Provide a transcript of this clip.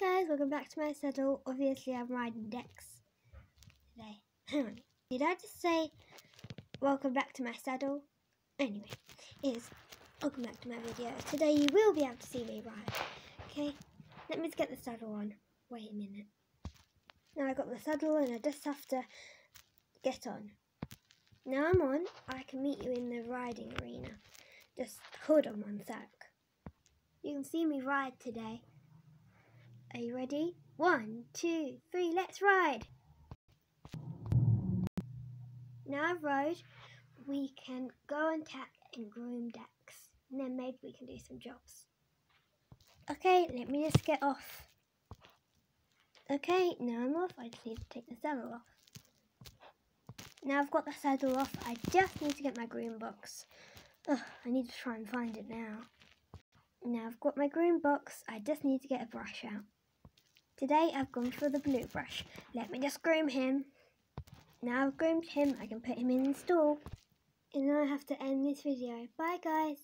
Hi guys, welcome back to my saddle. Obviously I'm riding Dex today. Did I just say welcome back to my saddle? Anyway, is welcome back to my video. Today you will be able to see me ride. Okay, let me just get the saddle on. Wait a minute. Now I got the saddle and I just have to get on. Now I'm on, I can meet you in the riding arena. Just hold on one sec. You can see me ride today. Are you ready? One, two, three, let's ride! Now rode, we can go and tack and groom Dex. And then maybe we can do some jobs. Okay, let me just get off. Okay, now I'm off. I just need to take the saddle off. Now I've got the saddle off, I just need to get my groom box. Ugh, I need to try and find it now. Now I've got my groom box, I just need to get a brush out. Today I've gone for the blue brush. Let me just groom him. Now I've groomed him, I can put him in the stall. And now I have to end this video. Bye guys.